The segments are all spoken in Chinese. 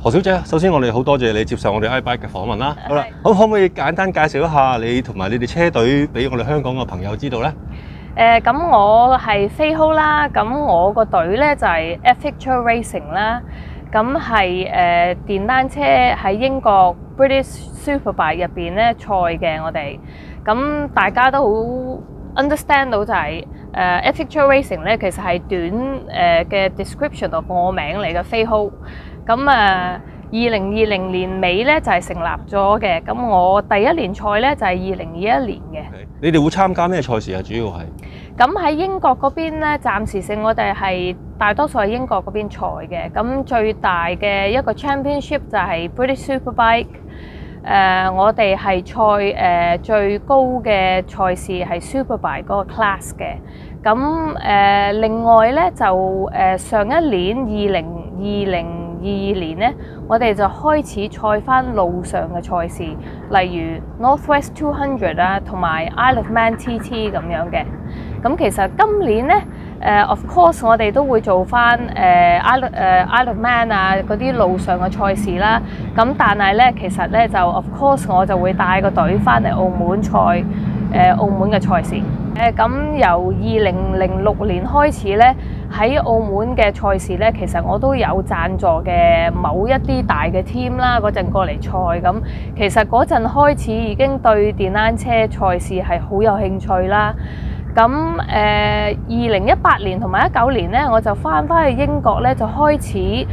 誒何小姐，首先我哋好多謝你接受我哋 iBike 嘅訪問啦。好啦係，咁可唔可以簡單介紹一下你同埋你哋車隊俾我哋香港嘅朋友知道咧？誒咁、我係飛好啦，咁我個隊咧就係、Ethic Trail Racing 啦，咁係誒電單車喺英國 British Superbike 入邊咧賽嘅我哋，咁大家都好 understand 到就係、誒、Ethic Trail Racing 咧，其實係短誒嘅、description of 我名嚟嘅飛好，咁啊。二零二零年尾咧就係、成立咗嘅，咁我第一年賽咧就係二零二一年嘅。你哋會參加咩賽事啊？主要係咁喺英國嗰邊咧，暫時性我哋係大多數係英國嗰邊賽嘅。咁最大嘅一個 championship 就係 British Superbike。誒、我哋係賽誒最高嘅賽事係 Superbike 嗰個 class 嘅。咁誒、另外咧就誒、上一年二零二零二二年咧，我哋就開始賽翻路上嘅賽事，例如 Northwest Two Hundred 啊，同埋 Isle of Man TT 咁樣嘅。咁其實今年咧，誒、of course 我哋都會做翻誒 Isle 誒 Isle of Man 啊嗰啲路上嘅賽事啦。咁但係咧，其實咧就 of course 我就會帶個隊翻嚟澳門賽誒、澳門嘅賽事。诶咁由二零零六年开始咧，喺澳门嘅赛事咧，其实我都有赞助嘅某一啲大嘅 team 啦，嗰陣過嚟赛咁。其实嗰陣開始已经对电单车赛事系好有兴趣啦。咁誒，二零一八年同埋一九年咧，我就翻返去英國咧，就開始誒、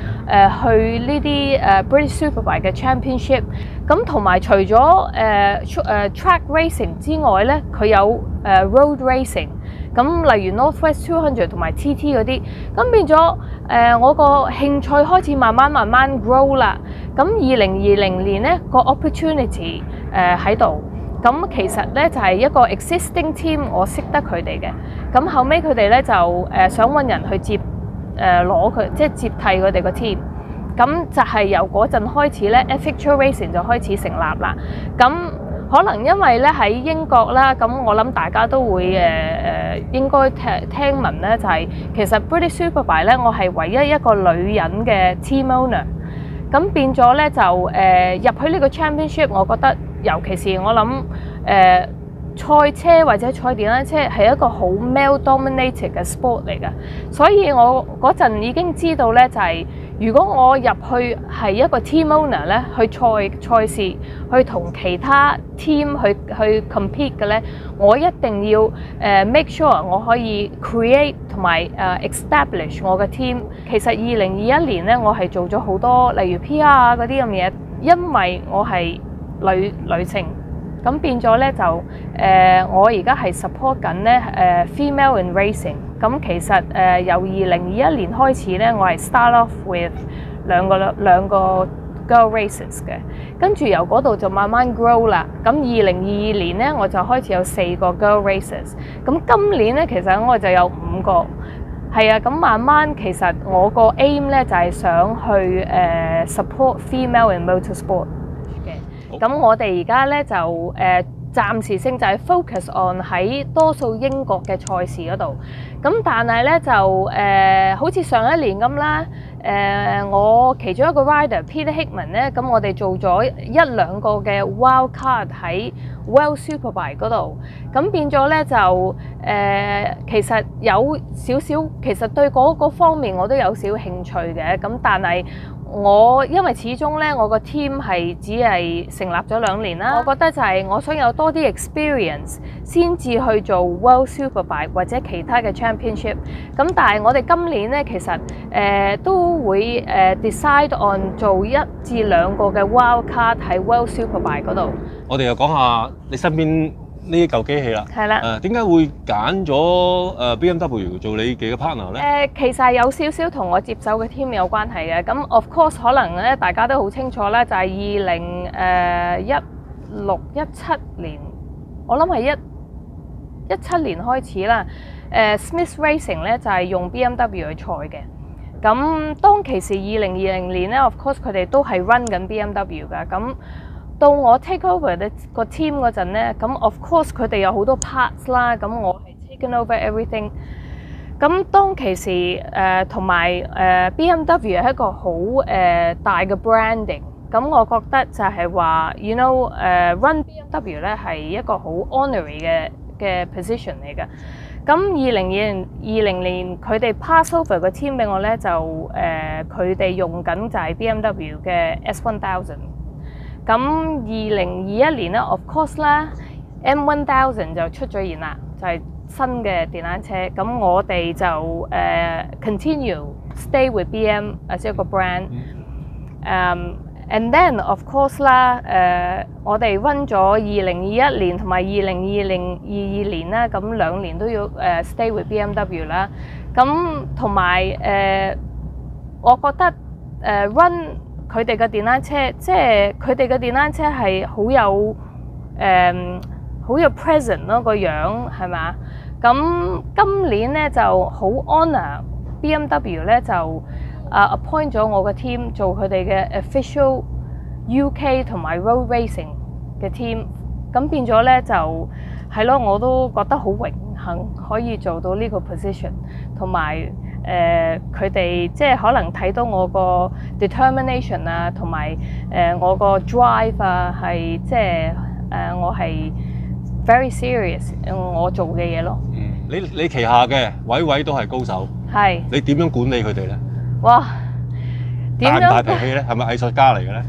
去呢啲誒 British Superbike 嘅 Championship。咁同埋除咗誒誒 track racing 之外咧，佢有誒、road racing。咁例如 Northwest Two Hundred 同埋 TT 嗰啲，咁變咗誒、我個興趣開始慢慢慢慢 grow 啦。咁二零二零年咧個 opportunity 誒喺度。咁其實咧就係、一個 existing team，我識得佢哋嘅。咁後尾佢哋咧就誒、想揾人去接誒攞佢，即係接替佢哋個 team。咁就係由嗰陣開始咧，Ethic Trail Racing 就開始成立啦。咁可能因為咧喺英國啦，咁我諗大家都會誒誒、應該聽聽聞咧，就係、其實 British Superbike 咧，我係唯一一個女人嘅 team owner。咁變咗咧就誒、入去呢個 championship，我覺得尤其是我諗誒、賽車或者賽電單車係一個好 male dominated 嘅 sport 嚟嘅，所以我嗰陣已經知道咧就係、如果我入去係一個 team owner 咧，去賽賽事，去同其他 team 去去 compete 嘅咧，我一定要誒、make sure 我可以 create 同埋誒 establish 我嘅 team。其實二零二一年咧，我係做咗好多例如 PR 啊嗰啲咁嘢，因為我係女女性。咁變咗咧就誒、我而家係 support 緊咧誒 female in racing。咁其實誒、由二零二一年開始咧，我係 start off with 兩個兩個 girl races 嘅，跟住由嗰度就慢慢 grow 啦。咁二零二二年咧，我就開始有四個 girl races。咁今年咧，其實我就有五個。係啊，咁慢慢其實我個 aim 咧就係、想去誒、support female in motorsport。咁我哋而家咧就誒、暫時性就係 focus on 喺多數英國嘅賽事嗰度。咁但係咧就誒、好似上一年咁啦。我其中一個 rider Peter Hickman 咧，咁我哋做咗一兩個嘅 wild card 喺 World Superbike 嗰度，咁變咗咧就誒、其實有少少，其實對嗰個方面我都有少興趣嘅，咁但係我因為始終咧我個 team 係只係成立咗兩年啦，我覺得就係我想有多啲 experience 先至去做 World Superbike 或者其他嘅 championship，咁但係我哋今年咧其實誒、都會誒、decide on 做一至兩個嘅 wild card 喺 World Superbike 嗰度，我哋又講下你身邊呢一嚿機器啦。係啦。誒點解會揀咗誒 BMW 做你嘅 partner 咧？誒、其實係有少少同我接手嘅 team 有關係嘅。咁 of course 可能咧，大家都好清楚咧，就係二零誒一六一七年，我諗係一一七年開始啦。誒、Smith Racing 咧就係、用 BMW 去賽嘅。咁當其時二零二零年咧，of course 佢哋都係 run 緊 BMW 噶。咁到我 take over 嘅個 team 嗰陣咧，咁 of course 佢哋有好多 parts 啦。咁我係 taken over everything。咁當其時誒同埋誒 BMW 係一個好誒、大嘅 branding。咁我覺得就係話，you know 誒 run BMW 咧係一個好 honorary 嘅嘅 position 嚟嘅。咁二零二零二零年佢哋 pass over 個 team 俾我咧，就誒佢哋用緊就係 BMW 嘅 S One Thousand。咁二零二一年咧，of course 啦，M One Thousand 就出咗現啦，就係、是、新嘅電單車。咁我哋就誒、uh, continue stay with BM as 一個 brand。誒。And then of course 啦，誒我哋 run 咗二零二一年同埋二零二零二二年啦，咁兩年都要誒 stay with BMW 啦。咁同埋誒，我覺得誒 run 佢哋嘅電單車，即係佢哋嘅電單車係好有誒好有 present 咯個樣係嘛？咁今年咧就好 honour BMW 咧就。啊、uh,，appoint 咗我個 team 做佢哋嘅 official UK 同埋 road racing 嘅 team，咁變咗咧就係咯，我都覺得好榮幸可以做到呢個 position，同埋誒佢哋即係可能睇到我個 determination 啊，同埋誒我個 drive 啊，係即係誒、呃、我係 very serious 我做嘅嘢咯。嗯，你你旗下嘅位位都係高手，係你點樣管理佢哋咧？哇！點樣大脾氣咧？係咪藝術家嚟嘅咧？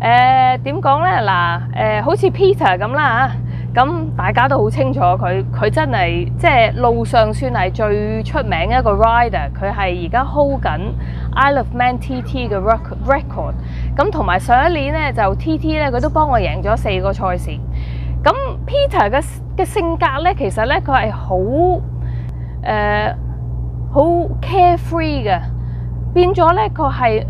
誒點講咧？嗱誒，好似 Peter 咁啦嚇，咁大家都好清楚佢，佢真係即係路上算係最出名一個 rider。佢係而家 hold 緊 Isle of Man TT 嘅 record。咁同埋上一年咧就 TT 咧，佢都幫我贏咗四個賽事。咁 Peter 嘅嘅性格咧，其實咧佢係好誒好 carefree 嘅。變咗咧，佢係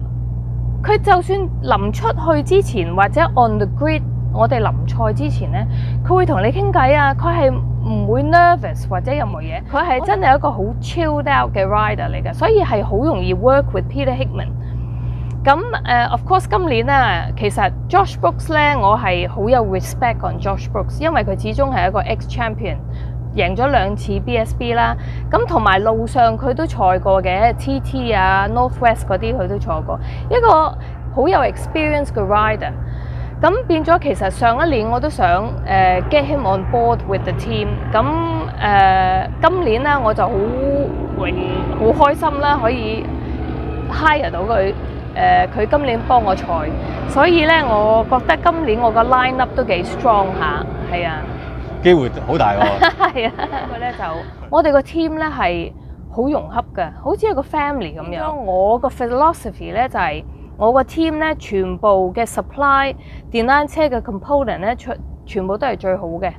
佢就算臨出去之前或者 on the grid，我哋臨賽之前咧，佢會同你傾偈啊。佢係唔會 nervous 或者任何嘢，佢係真係一個好 chilled out 嘅 rider 嚟嘅，所以係好容易 work with Peter Hickman。咁誒、uh,，of course 今年咧，其實 Josh Brooks 咧，我係好有 respect on Josh Brooks，因為佢始終係一個 ex champion。贏咗兩次 BSB 啦，咁同埋路上佢都賽過嘅 TT 啊、Northwest 嗰啲佢都賽過，一個好有 experience 嘅 rider。咁變咗其實上一年我都想誒、get him on board with the team。咁誒今年咧我就好榮好開心啦，可以 hire 到佢誒佢今年幫我賽，所以咧我覺得今年我個 line up 都幾 strong 下，係啊。機會好大喎！係啊，佢咧就我哋個 team 咧係好融洽嘅，好似一個 family 咁樣。我個 philosophy 咧就係我個 team 咧全部嘅 supply 電單車嘅 component 咧全全部都係最好嘅。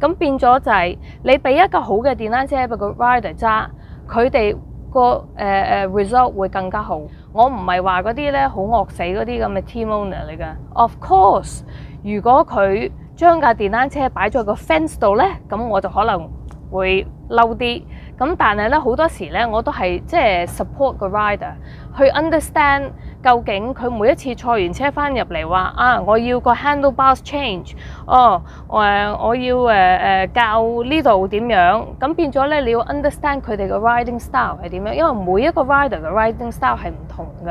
咁變咗就係你俾一個好嘅電單車俾個 rider 揸，佢哋個誒誒 result 會更加好。我唔係話嗰啲咧好惡死嗰啲咁嘅 team owner 嚟㗎。Of course，如果佢將架電單車擺咗個 fence 度咧，咁我就可能會嬲啲。咁但係咧好多時咧，我都係即係 support 個 rider 去 understand 究竟佢每一次坐完車翻入嚟話啊，我要個 handlebars change，哦誒，我要誒誒教呢度點樣。咁變咗咧，你要 understand 佢哋嘅 riding style 係點樣，因為每一個 rider 嘅 riding style 係唔同嘅。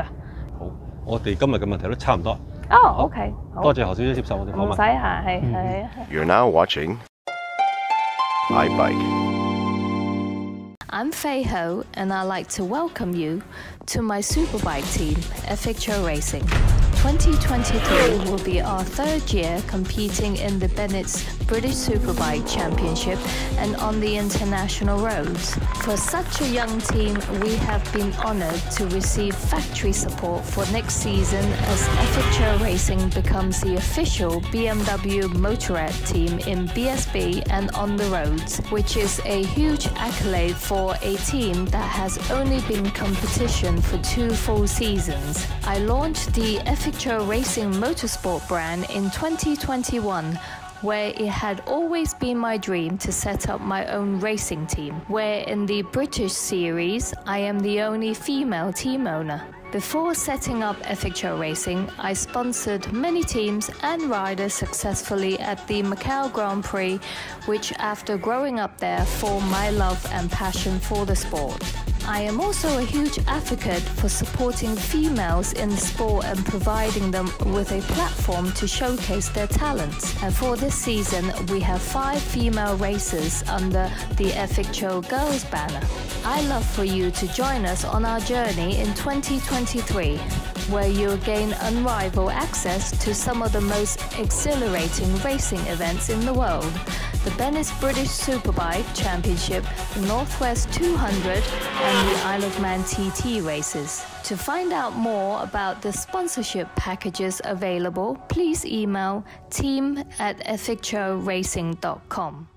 好，我哋今日嘅問題都差唔多。哦，OK，多谢何小姐接受我哋访问。唔使吓，系系。You're now watching iBike. I'm Fei Ho, and I'd like to welcome you to my superbike team, Effecture Racing. 2023 will be our third year competing in the Bennett's British Superbike Championship and on the international roads. For such a young team, we have been honoured to receive factory support for next season as Effecture Racing becomes the official BMW Motorrad team in BSB and on the roads, which is a huge accolade for a team that has only been competition for two full seasons. I launched the Effecture Racing Motorsport brand in 2021 where it had always been my dream to set up my own racing team, where in the British series I am the only female team owner. Before setting up Efficture Racing, I sponsored many teams and riders successfully at the Macau Grand Prix, which, after growing up there, formed my love and passion for the sport. I am also a huge advocate for supporting females in the sport and providing them with a platform to showcase their talents. And for this season, we have five female racers under the Efficture Girls banner. I love for you to join us on our journey in 2023, where you'll gain unrivaled access to some of the most exhilarating racing events in the world the Bennis British Superbike Championship, the Northwest 200, and the Isle of Man TT races. To find out more about the sponsorship packages available, please email team at effictureracing.com.